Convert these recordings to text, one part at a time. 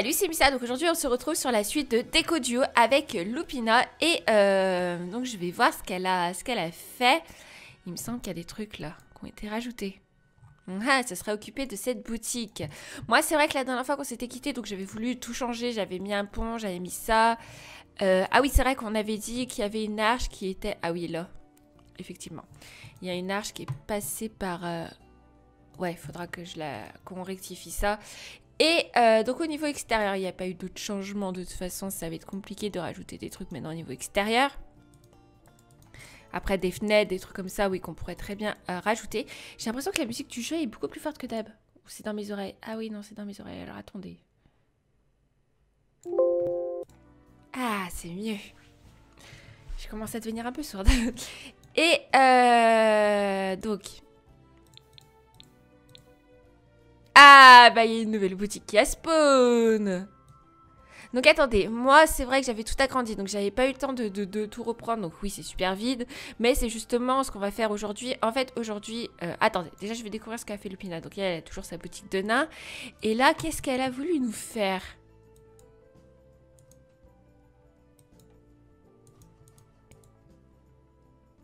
Salut, c'est Missa. Donc aujourd'hui, on se retrouve sur la suite de Déco Duo avec Lupina. Et euh, donc, je vais voir ce qu'elle a, ce a fait. Il me semble qu'il y a des trucs là qui ont été rajoutés. Ah, ça serait occupé de cette boutique. Moi, c'est vrai que la dernière fois qu'on s'était quitté, donc j'avais voulu tout changer. J'avais mis un pont, j'avais mis ça. Euh, ah oui, c'est vrai qu'on avait dit qu'il y avait une arche qui était. Ah oui, là. Effectivement. Il y a une arche qui est passée par. euh, Ouais, il faudra que je la qu'on rectifie ça. Et euh, donc au niveau extérieur, il n'y a pas eu d'autres changements. De toute façon, ça va être compliqué de rajouter des trucs maintenant au niveau extérieur. Après des fenêtres, des trucs comme ça, oui, qu'on pourrait très bien euh, rajouter. J'ai l'impression que la musique du jeu est beaucoup plus forte que d'hab. C'est dans mes oreilles Ah oui, non, c'est dans mes oreilles. Alors attendez. Ah, c'est mieux. Je commence à devenir un peu sourde. Et euh, donc, Ah, bah il y a une nouvelle boutique qui a spawn. Donc attendez, moi c'est vrai que j'avais tout agrandi, donc j'avais pas eu le temps de, tout reprendre, donc oui c'est super vide, mais c'est justement ce qu'on va faire aujourd'hui. En fait aujourd'hui, euh, attendez, déjà je vais découvrir ce qu'a fait Lupina, donc elle a toujours sa boutique de nains, et là qu'est-ce qu'elle a voulu nous faire?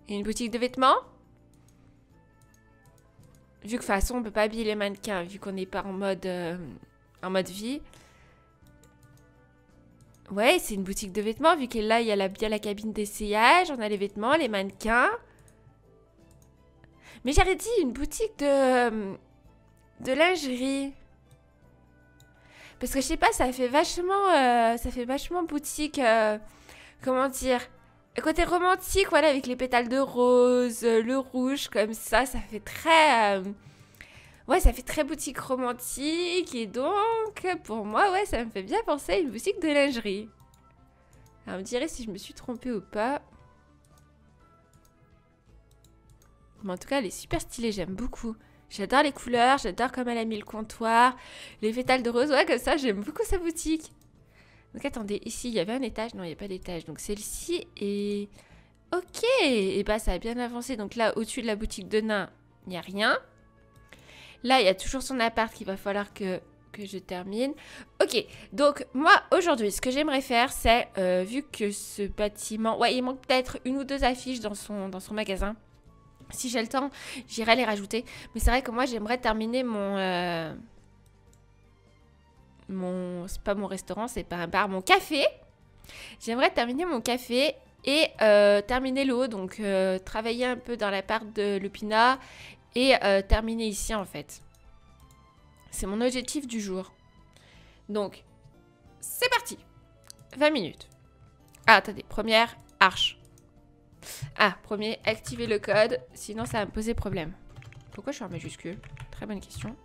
Une boutique de vêtements? Vu que de toute façon on peut pas habiller les mannequins, vu qu'on n'est pas en mode, euh, en mode vie. Ouais, c'est une boutique de vêtements, vu que là il y a la, bien la cabine d'essayage, on a les vêtements, les mannequins. Mais j'aurais dit une boutique de, euh, de lingerie. Parce que je sais pas, ça fait vachement, euh, ça fait vachement boutique, comment dire, côté romantique, voilà, avec les pétales de rose, euh, le rouge, comme ça, ça fait très... euh, Ouais, ça fait très boutique romantique. Et donc, pour moi, ouais, ça me fait bien penser à une boutique de lingerie. Alors, me dirait si je me suis trompée ou pas. Mais en tout cas, elle est super stylée, j'aime beaucoup. J'adore les couleurs, j'adore comme elle a mis le comptoir. Les pétales de rose, ouais, comme ça, j'aime beaucoup sa boutique. Donc attendez, ici il y avait un étage, non il n'y a pas d'étage, donc celle-ci est... Ok, et bah ça a bien avancé, donc là au-dessus de la boutique de nain, il n'y a rien. Là il y a toujours son appart qu'il va falloir que, que je termine. Ok, donc moi aujourd'hui ce que j'aimerais faire c'est, euh, vu que ce bâtiment... Ouais il manque peut-être une ou deux affiches dans son, dans son magasin. Si j'ai le temps, j'irai les rajouter. Mais c'est vrai que moi j'aimerais terminer mon... euh, c'est pas mon restaurant, c'est pas un bar, mon café. J'aimerais terminer mon café et euh, terminer l'eau, donc euh, travailler un peu dans la part de Lupina et euh, terminer ici en fait. C'est mon objectif du jour. Donc, c'est parti. 20 minutes. Ah, attendez, première arche. Ah, premier, activer le code, sinon ça va me poser problème. Pourquoi je suis en majuscule? Très bonne question.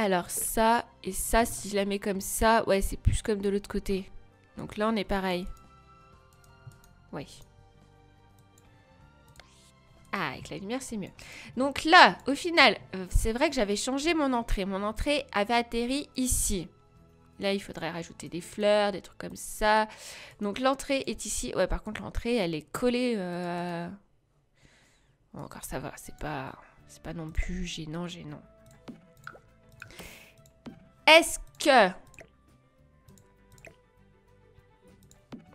Alors ça et ça, si je la mets comme ça, ouais, c'est plus comme de l'autre côté. Donc là, on est pareil. Oui. Ah, avec la lumière, c'est mieux. Donc là, au final, euh, c'est vrai que j'avais changé mon entrée. Mon entrée avait atterri ici. Là, il faudrait rajouter des fleurs, des trucs comme ça. Donc l'entrée est ici. Ouais, par contre, l'entrée, elle est collée. euh, bon, encore ça va, c'est pas, c'est pas non plus gênant, gênant. Est-ce que...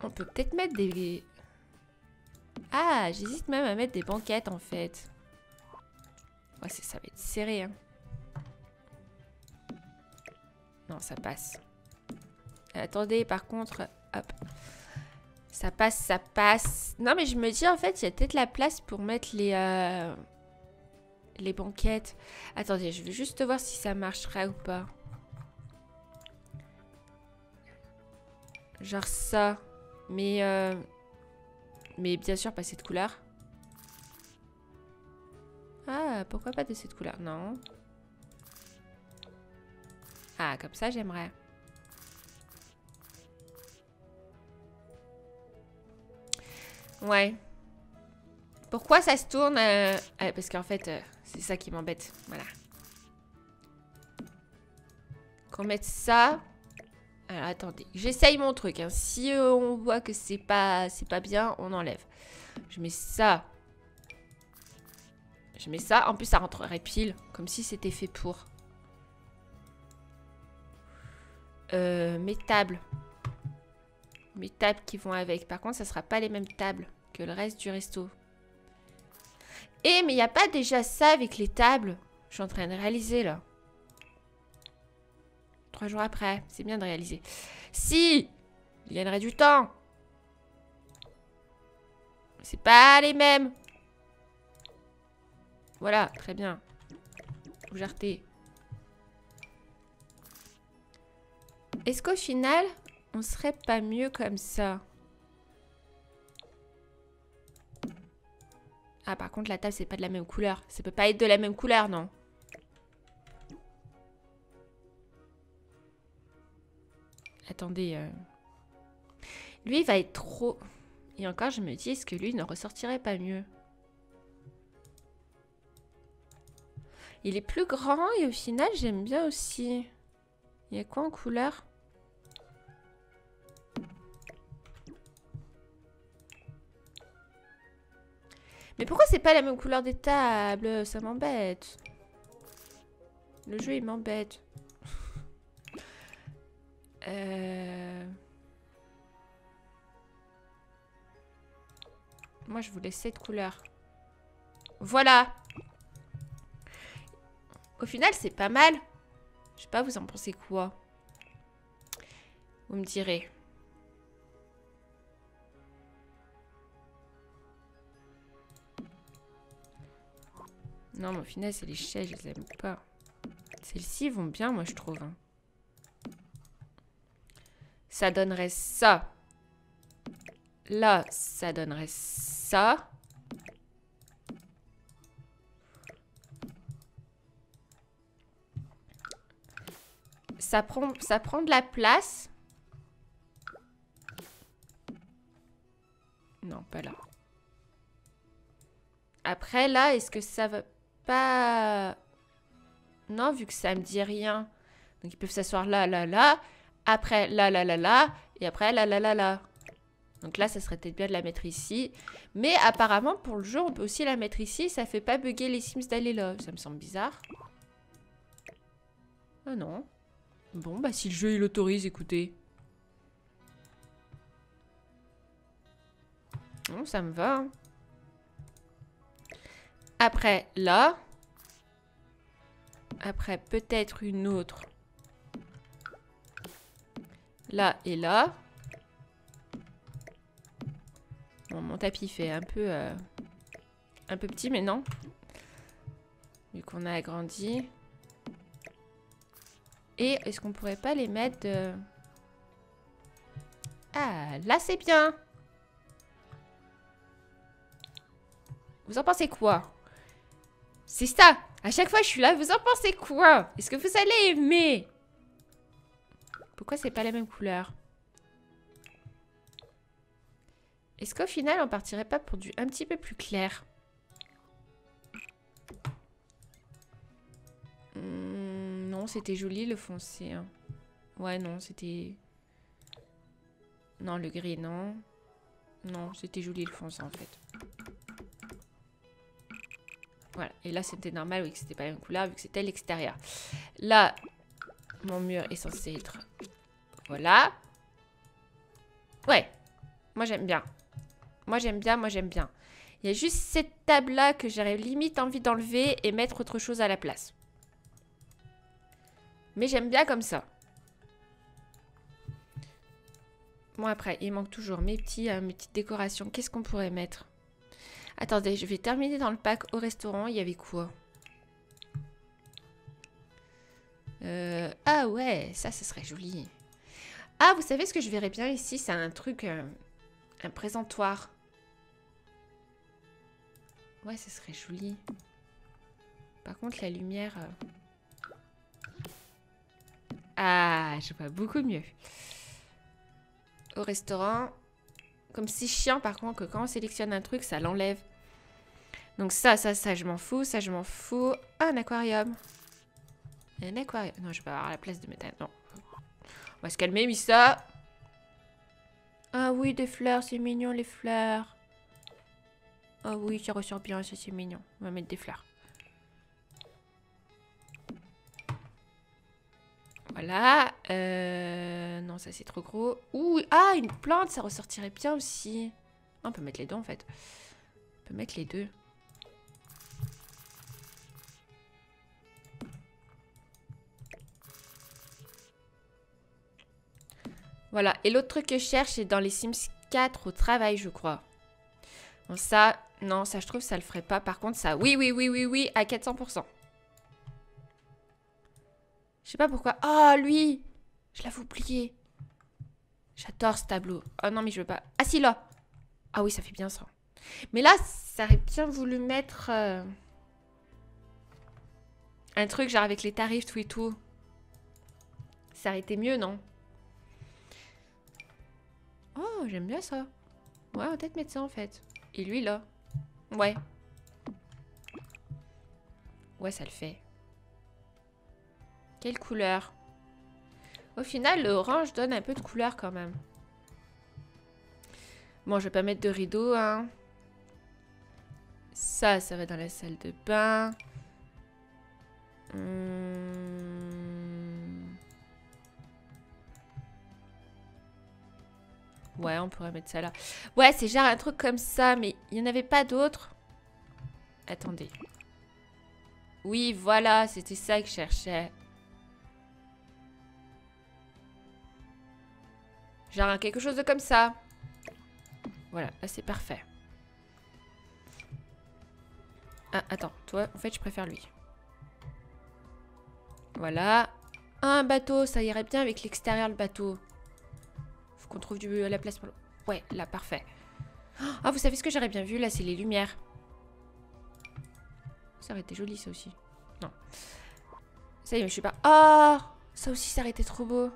On peut peut-être mettre des... Ah, j'hésite même à mettre des banquettes, en fait. Ouais, ça va être serré, hein. Non, ça passe. Attendez, par contre... Hop. Ça passe, ça passe. Non, mais je me dis, en fait, il y a peut-être la place pour mettre les... euh, Les banquettes. Attendez, je vais juste voir si ça marchera ou pas. Genre ça. Mais, euh, mais bien sûr, pas cette couleur. Ah, pourquoi pas de cette couleur? Non. Ah, comme ça, j'aimerais. Ouais. Pourquoi ça se tourne euh, Parce qu'en fait, euh, c'est ça qui m'embête. Voilà. Qu'on mette ça. Alors, attendez, j'essaye mon truc. Hein. Si euh, on voit que c'est pas, bien, on enlève. Je mets ça. Je mets ça. En plus, ça rentrerait pile. Comme si c'était fait pour. Euh, mes tables. Mes tables qui vont avec. Par contre, ça sera pas les mêmes tables que le reste du resto. Eh, mais il n'y a pas déjà ça avec les tables? Je suis en train de réaliser, là. Trois jours après. C'est bien de réaliser. Si Il gagnerait du temps. C'est pas les mêmes. Voilà, très bien. Légèreté. Est-ce qu'au final, on serait pas mieux comme ça? Ah, par contre, la table, c'est pas de la même couleur. Ça peut pas être de la même couleur, non? Attendez. Euh. Lui, il va être trop... Et encore, je me dis, est-ce que lui ne ressortirait pas mieux? Il est plus grand et au final, j'aime bien aussi. Il y a quoi en couleur? Mais pourquoi c'est pas la même couleur des tables? Ça m'embête. Le jeu, il m'embête. Euh... Moi, je voulais cette couleur. Voilà Au final, c'est pas mal. Je sais pas, vous en pensez quoi? Vous me direz. Non, mais au final, c'est les chaises, je les aime pas. Celles-ci vont bien, moi, je trouve. Hein. Ça donnerait ça. Là, ça donnerait ça. Ça prend, ça prend de la place. Non, pas là. Après, là, est-ce que ça va pas... Non, vu que ça me dit rien. Donc ils peuvent s'asseoir là, là, là. Après, là, là, là, là. Et après, là, là, là, là. Donc là, ça serait peut-être bien de la mettre ici. Mais apparemment, pour le jeu, on peut aussi la mettre ici. Ça fait pas bugger les Sims d'aller là. Ça me semble bizarre. Ah non. Bon, bah si le jeu, il l'autorise, écoutez. Bon, ça me va. Hein. Après, là. Après, peut-être une autre. Là et là. Mon tapis fait un peu... Euh, un peu petit, mais non. Vu qu'on a agrandi. Et est-ce qu'on pourrait pas les mettre Ah, là c'est bien Vous en pensez quoi? C'est ça À chaque fois je suis là, vous en pensez quoi? Est-ce que vous allez aimer? Pourquoi c'est pas la même couleur Est-ce qu'au final on partirait pas pour du un petit peu plus clair hmm, Non, c'était joli le foncé. Hein. Ouais, non, c'était... Non, le gris, non. Non, c'était joli le foncé en fait. Voilà. Et là, c'était normal, oui, que c'était pas la même couleur, vu que c'était l'extérieur. Là, mon mur est censé être... Voilà. Ouais. Moi, j'aime bien. Moi, j'aime bien, moi, j'aime bien. Il y a juste cette table-là que j'aurais limite envie d'enlever et mettre autre chose à la place. Mais j'aime bien comme ça. Bon, après, il manque toujours mes, petits, euh, petites décorations. Qu'est-ce qu'on pourrait mettre? Attendez, je vais terminer dans le pack au restaurant. Il y avait quoi? Euh, Ah ouais, ça, ce serait joli. Ah, vous savez ce que je verrais bien ici? C'est un truc... Euh, un présentoir. Ouais, ce serait joli. Par contre, la lumière... Euh, ah, je vois beaucoup mieux. Au restaurant, comme c'est chiant par contre que quand on sélectionne un truc, ça l'enlève. Donc ça, ça, ça, je m'en fous. Ça, je m'en fous. un aquarium. Un aquarium. Non, je vais pas avoir la place de mettre un... Non. On va se calmer, Missa. Ah oui, des fleurs, c'est mignon les fleurs. Ah oui, ça ressort bien, ça c'est mignon. On va mettre des fleurs. Voilà. Euh, non, ça c'est trop gros. Ouh, ah, une plante, ça ressortirait bien aussi. on peut mettre les deux en fait. On peut mettre les deux. Voilà. Et l'autre truc que je cherche, c'est dans les Sims 4 au travail, je crois. Ça, non, ça, je trouve, ça le ferait pas. Par contre, ça, oui, oui, oui, oui, oui, à 400%. Je sais pas pourquoi. Oh, lui Je l'avais oublié. J'adore ce tableau. Oh non, mais je veux pas. Ah si, là Ah oui, ça fait bien ça. Mais là, ça aurait bien voulu mettre... Euh, un truc genre avec les tarifs, tout et tout. Ça aurait été mieux, non? Oh, j'aime bien ça. Ouais, on va peut-être mettre ça en fait. Et lui, là. Ouais. Ouais, ça le fait. Quelle couleur Au final, l'orange donne un peu de couleur quand même. Bon, je vais pas mettre de rideau, hein. Ça, ça va dans la salle de bain. Hmm. Ouais, on pourrait mettre ça là. Ouais, c'est genre un truc comme ça, mais il n'y en avait pas d'autres. Attendez. Oui, voilà, c'était ça que je cherchais. Genre quelque chose de comme ça. Voilà, là c'est parfait. Ah, attends, toi, en fait, je préfère lui. Voilà. Un bateau, ça irait bien avec l'extérieur, le bateau. Qu'on trouve du, la place pour le... Ouais, là, parfait. Ah, vous savez ce que j'aurais bien vu, là, c'est les lumières. Ça aurait été joli, ça aussi. Non. Ça y est, je suis pas... Oh Ça aussi, ça aurait été trop beau.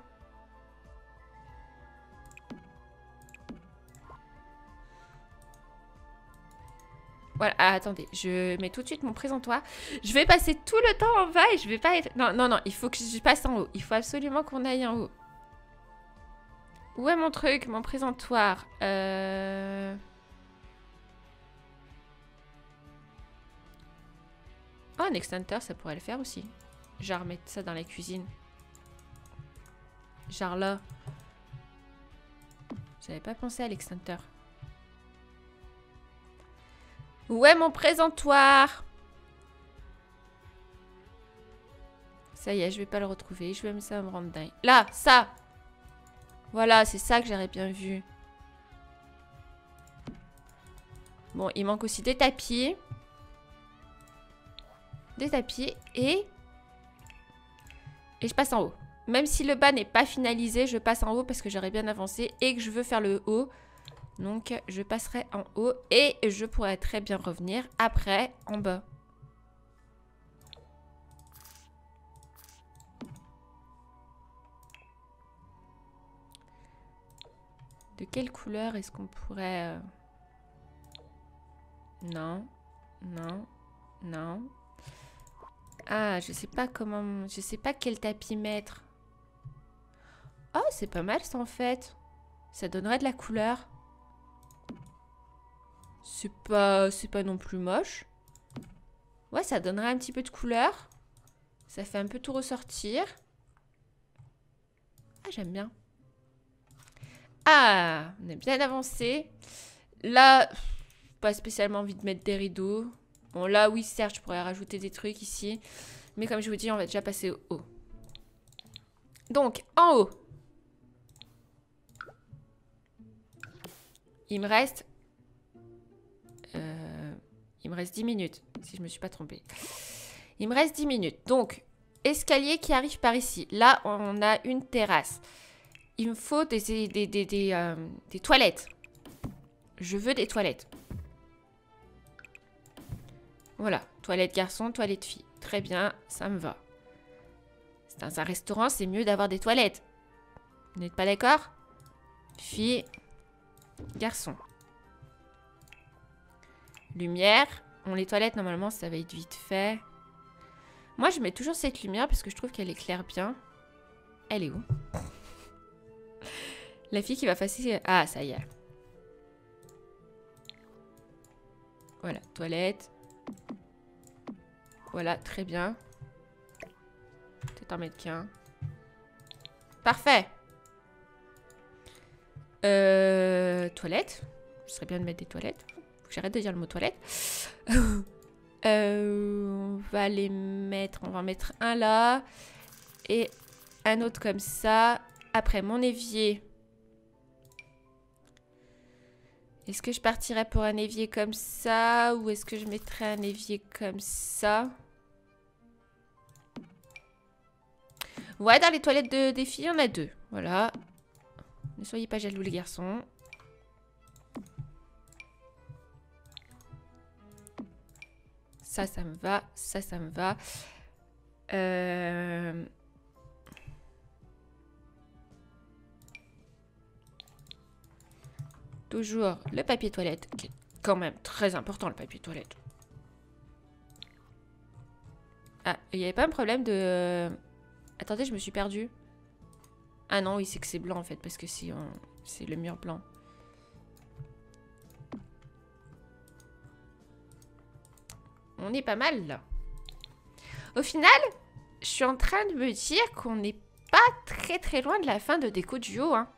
Voilà, ah, attendez, je mets tout de suite mon présentoir. Je vais passer tout le temps en bas et je vais pas être... Non, non, non, il faut que je passe en haut. Il faut absolument qu'on aille en haut. Où est mon truc, mon présentoir euh... Oh, un extincteur, ça pourrait le faire aussi. Genre mettre ça dans la cuisine. Genre là. J'avais pas pensé à l'extincteur. Où est mon présentoir Ça y est, je vais pas le retrouver. Je vais mettre ça me rendre dingue. Là, ça Voilà, c'est ça que j'aurais bien vu. Bon, il manque aussi des tapis. Des tapis et... Et je passe en haut. Même si le bas n'est pas finalisé, je passe en haut parce que j'aurais bien avancé et que je veux faire le haut. Donc, je passerai en haut et je pourrais très bien revenir après en bas. De quelle couleur est-ce qu'on pourrait... Euh, non, non, non. Ah, je sais pas comment... Je sais pas quel tapis mettre. Oh, c'est pas mal ça en fait. Ça donnerait de la couleur. C'est pas, c'est pas non plus moche. Ouais, ça donnerait un petit peu de couleur. Ça fait un peu tout ressortir. Ah, j'aime bien. Ah, on est bien avancé. Là, pas spécialement envie de mettre des rideaux. Bon, là, oui, certes, je pourrais rajouter des trucs ici. Mais comme je vous dis, on va déjà passer au haut. Donc, en haut. Il me reste euh, il me reste 10 minutes, si je me suis pas trompée. Il me reste 10 minutes. Donc, escalier qui arrive par ici. Là, on a une terrasse. Il me faut euh, des toilettes. Je veux des toilettes. Voilà, toilette garçon, toilette fille. Très bien, ça me va. Dans un restaurant, c'est mieux d'avoir des toilettes. Vous n'êtes pas d'accord? Fille, garçon. Lumière. On les toilettes, normalement, ça va être vite fait. Moi, je mets toujours cette lumière parce que je trouve qu'elle éclaire bien. Elle est où? La fille qui va passer... Ah, ça y est. Voilà, toilette. Voilà, très bien. Peut-être mettre qu'un. Parfait. Euh, toilette. Ce serait bien de mettre des toilettes. J'arrête de dire le mot toilette. Euh, on va les mettre... On va en mettre un là. Et un autre comme ça. Après, mon évier. Est-ce que je partirais pour un évier comme ça Ou est-ce que je mettrais un évier comme ça? Ouais, dans les toilettes de, des filles, on a deux. Voilà. Ne soyez pas jaloux, les garçons. Ça, ça me va. Ça, ça me va. Euh... Toujours le papier toilette, qui est quand même très important, le papier toilette. Ah, il n'y avait pas un problème de... Attendez, je me suis perdue. Ah non, oui, c'est que c'est blanc en fait, parce que c'est c'est le mur blanc. On est pas mal là. Au final, je suis en train de me dire qu'on n'est pas très très loin de la fin de Déco Duo. Hein.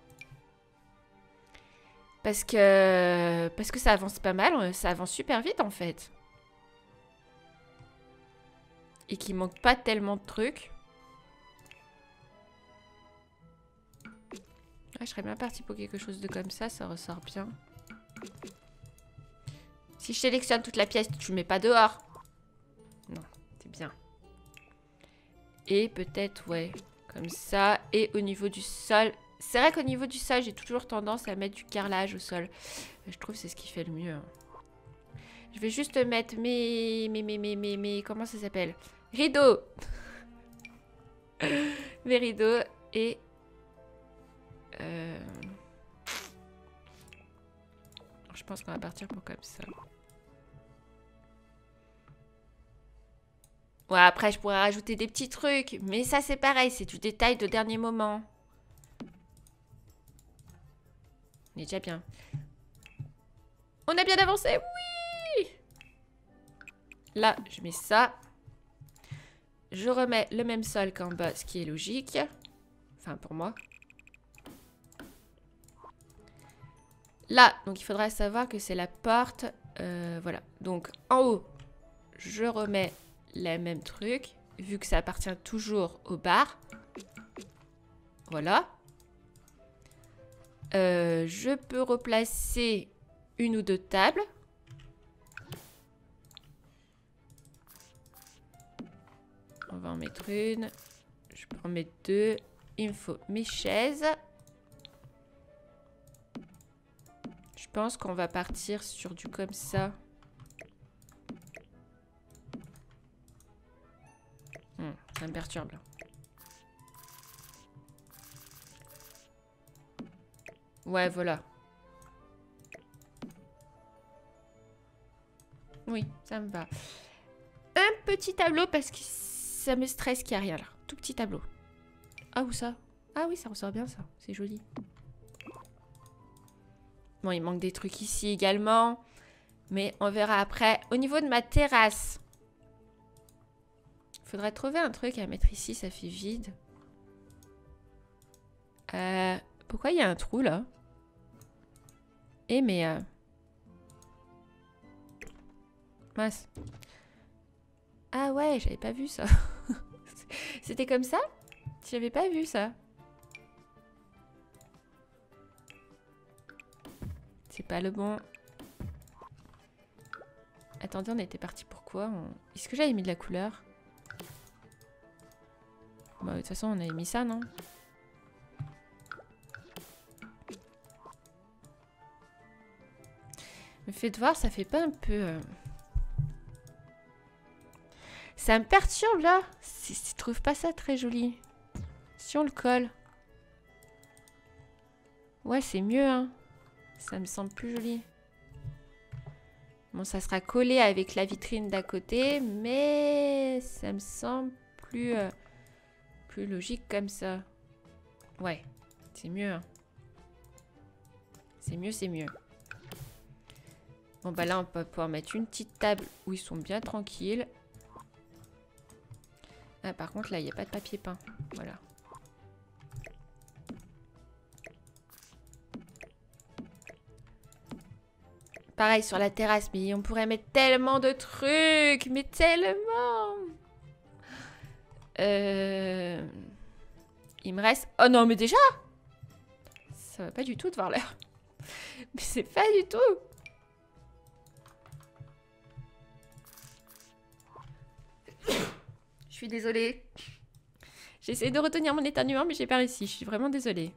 Parce que, parce que ça avance pas mal, ça avance super vite en fait. Et qu'il manque pas tellement de trucs. Ah, je serais bien partie pour quelque chose de comme ça, ça ressort bien. Si je sélectionne toute la pièce, tu mets pas dehors. Non, c'est bien. Et peut-être, ouais, comme ça. Et au niveau du sol, c'est vrai qu'au niveau du sol, j'ai toujours tendance à mettre du carrelage au sol. Je trouve que c'est ce qui fait le mieux. Hein. Je vais juste mettre mes... mes, mes, mes, mes, comment ça s'appelle? Rideaux Mes rideaux et euh, je pense qu'on va partir pour comme ça. Ouais, après, je pourrais rajouter des petits trucs. Mais ça, c'est pareil. C'est du détail de dernier moment. On est déjà bien. On a bien avancé. Oui Là, je mets ça. Je remets le même sol qu'en bas, ce qui est logique. Enfin, pour moi. Là, donc il faudra savoir que c'est la porte. Euh, voilà. Donc en haut, je remets le même truc. Vu que ça appartient toujours au bar. Voilà. Euh, je peux replacer une ou deux tables. On va en mettre une. Je peux en mettre deux. Il me faut mes chaises. Je pense qu'on va partir sur du comme ça. Hmm, ça me perturbe Ouais, voilà. Oui, ça me va. Un petit tableau parce que ça me stresse qu'il n'y a rien là. Tout petit tableau. Ah, où ça? Ah oui, ça ressort bien ça. C'est joli. Bon, il manque des trucs ici également. Mais on verra après. Au niveau de ma terrasse. Il faudrait trouver un truc à mettre ici. Ça fait vide. Euh, pourquoi il y a un trou là? Eh mais... Euh... Mince. Ah ouais, j'avais pas vu ça. C'était comme ça? J'avais pas vu ça. C'est pas le bon. Attendez, on était parti pourquoi Est-ce que j'avais mis de la couleur? Bah, de toute façon, on avait mis ça, non? Me fait de voir, ça fait pas un peu... Euh, ça me perturbe, là Si tu trouves pas ça très joli. Si on le colle. Ouais, c'est mieux, hein. Ça me semble plus joli. Bon, ça sera collé avec la vitrine d'à côté, mais ça me semble plus, euh, plus logique comme ça. Ouais, c'est mieux. Hein. C'est mieux, c'est mieux. Bon bah là on peut pouvoir mettre une petite table où ils sont bien tranquilles. Ah par contre là il n'y a pas de papier peint. Voilà. Pareil sur la terrasse, mais on pourrait mettre tellement de trucs, mais tellement. Euh... Il me reste... Oh non mais déjà Ça va pas du tout de voir l'heure. Mais c'est pas du tout suis désolée. J'essaie de retenir mon éternuement, mais j'ai pas réussi. Je suis vraiment désolée.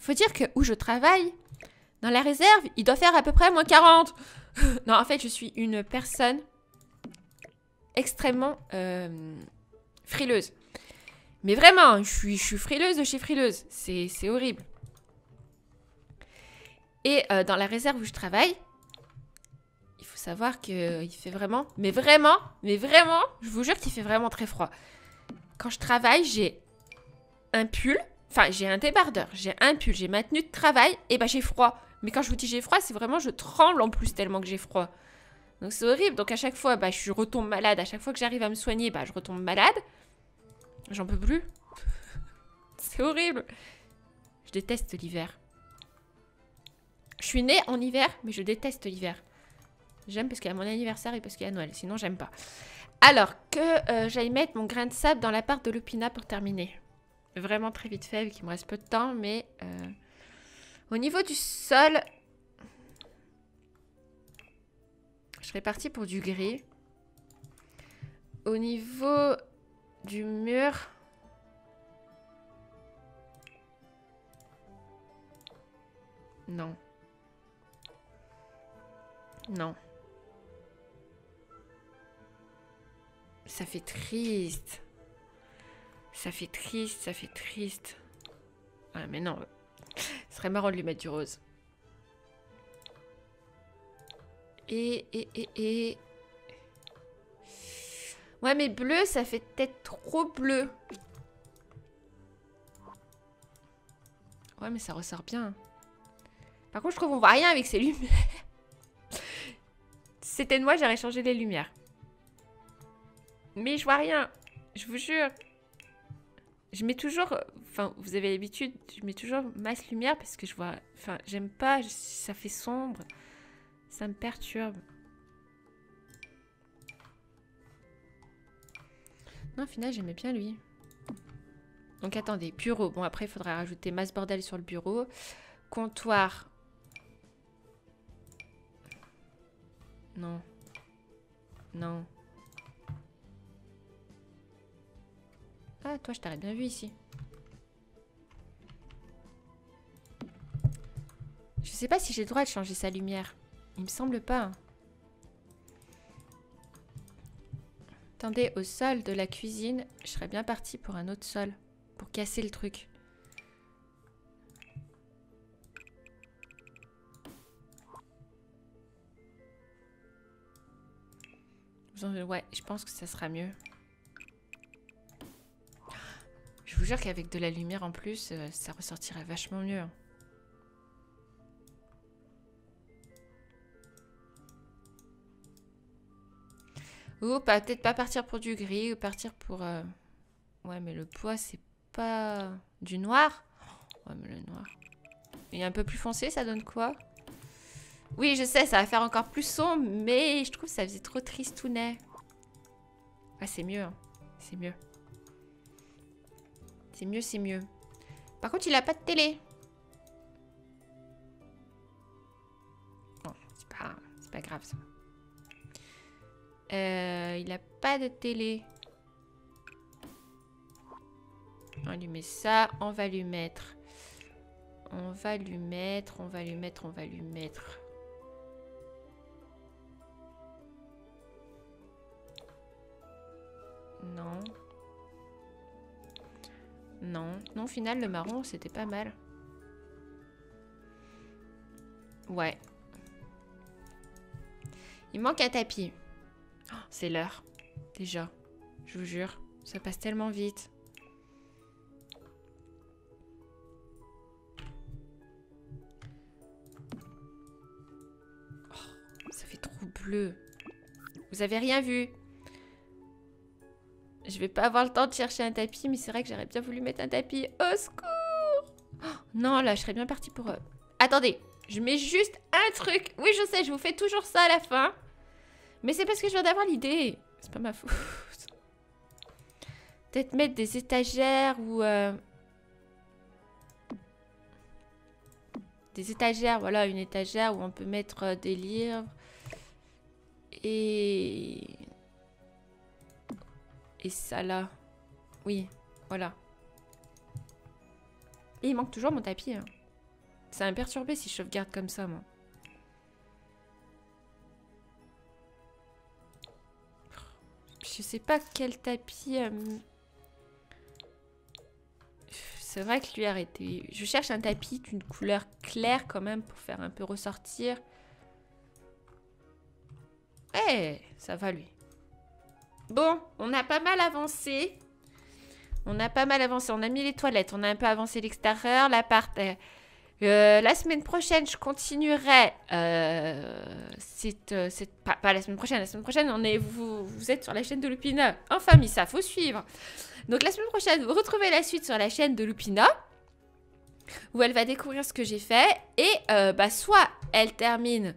Faut dire que où je travaille, dans la réserve, il doit faire à peu près moins 40. non, en fait, je suis une personne extrêmement euh, frileuse. Mais vraiment, je suis, frileuse de chez frileuse. C'est horrible. Et euh, dans la réserve où je travaille, savoir qu'il fait vraiment, mais vraiment, mais vraiment, je vous jure qu'il fait vraiment très froid. Quand je travaille, j'ai un pull, enfin j'ai un débardeur, j'ai un pull, j'ai ma tenue de travail, et bah j'ai froid. Mais quand je vous dis j'ai froid, c'est vraiment je tremble en plus tellement que j'ai froid. Donc c'est horrible. Donc à chaque fois, bah, je retombe malade. À chaque fois que j'arrive à me soigner, bah, je retombe malade. J'en peux plus. c'est horrible. Je déteste l'hiver. Je suis née en hiver, mais je déteste l'hiver. J'aime parce qu'il y a mon anniversaire et parce qu'il y a Noël. Sinon, j'aime pas. Alors, que euh, j'aille mettre mon grain de sable dans la part de l'opina pour terminer? Vraiment très vite fait, vu qu'il me reste peu de temps. Mais euh, au niveau du sol, je serais partie pour du gris. Au niveau du mur... Non. Non. Ça fait triste. Ça fait triste, ça fait triste. Ah mais non. Ce serait marrant de lui mettre du rose. Et, et, et, et... Ouais, mais bleu, ça fait peut-être trop bleu. Ouais, mais ça ressort bien. Par contre, je trouve qu'on voit rien avec ces lumières. C'était moi, j'aurais changé les lumières. Mais je vois rien. Je vous jure. Je mets toujours... Enfin, vous avez l'habitude, je mets toujours masse lumière parce que je vois... Enfin, j'aime pas, ça fait sombre. Ça me perturbe. Non, au final, j'aimais bien lui. Donc attendez, bureau. Bon, après, il faudra rajouter masse bordel sur le bureau. Comptoir. Non. Non. Toi, je t'aurais bien vu ici. Je sais pas si j'ai le droit de changer sa lumière. Il me semble pas. Attendez, au sol de la cuisine, je serais bien partie pour un autre sol. Pour casser le truc. Ouais, je pense que ça sera mieux. Vous jure qu'avec de la lumière en plus, euh, ça ressortirait vachement mieux. Hein. Ou peut-être pas partir pour du gris, ou partir pour... Euh, ouais, mais le poids, c'est pas... Du noir Ouais, mais le noir... Il est un peu plus foncé, ça donne quoi? Oui, je sais, ça va faire encore plus sombre, mais je trouve que ça faisait trop tristounet. Ah, c'est mieux. Hein. C'est mieux. C'est mieux, c'est mieux. Par contre, il a pas de télé. Bon, c'est pas, grave, ça. Euh, il a pas de télé. On lui met ça. On va lui mettre. On va lui mettre. On va lui mettre. On va lui mettre. Non. Non. Non, au final, le marron, c'était pas mal. Ouais. Il manque un tapis. Oh, c'est l'heure. Déjà. Je vous jure. Ça passe tellement vite. Oh, ça fait trop bleu. Vous avez rien vu. Je vais pas avoir le temps de chercher un tapis, mais c'est vrai que j'aurais bien voulu mettre un tapis. Au secours oh, Non, là, je serais bien partie pour... Euh, attendez, Je mets juste un truc. Oui, je sais, je vous fais toujours ça à la fin. Mais c'est parce que je viens d'avoir l'idée. C'est pas ma faute. Peut-être mettre des étagères ou... Euh, des étagères, voilà, une étagère où on peut mettre euh, des livres. Et... Et ça là. Oui, voilà. Et il manque toujours mon tapis. Hein. Ça va me perturber si je sauvegarde comme ça, moi. Je sais pas quel tapis... Euh, c'est vrai que lui arrêté. Je cherche un tapis d'une couleur claire quand même pour faire un peu ressortir. Eh, ça va lui. Bon, on a pas mal avancé. On a pas mal avancé. On a mis les toilettes. On a un peu avancé l'extérieur, l'appart. Euh, euh, la semaine prochaine, je continuerai. Euh, pas, la semaine prochaine. La semaine prochaine, on est, vous, êtes sur la chaîne de Lupina. En famille, ça faut suivre. Donc la semaine prochaine, vous retrouvez la suite sur la chaîne de Lupina, où elle va découvrir ce que j'ai fait. Et bah, soit elle termine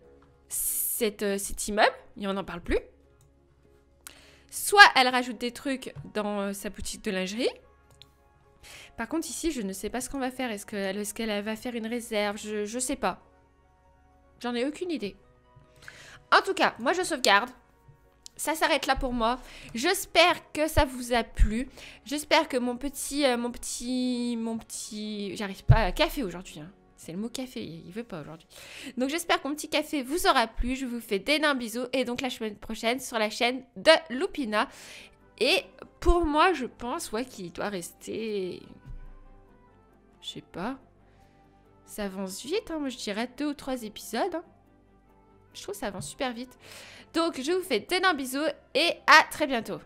cet immeuble, et on n'en parle plus. Soit elle rajoute des trucs dans euh, sa boutique de lingerie. Par contre, ici, je ne sais pas ce qu'on va faire. Est-ce qu'elle va faire une réserve? Je ne sais pas. J'en ai aucune idée. En tout cas, moi, je sauvegarde ça s'arrête là pour moi. J'espère que ça vous a plu. J'espère que mon petit, euh, mon petit, mon petit, j'arrive pas à café aujourd'hui. Hein. C'est le mot café, il veut pas aujourd'hui. Donc j'espère que mon petit café vous aura plu. Je vous fais d'énormes bisous et donc la semaine prochaine sur la chaîne de Lupina. Et pour moi, je pense ouais qu'il doit rester, je sais pas. Ça avance vite, hein. moi je dirais deux ou trois épisodes. Hein. Je trouve ça avance super vite. Donc, je vous fais d'énormes bisous et à très bientôt.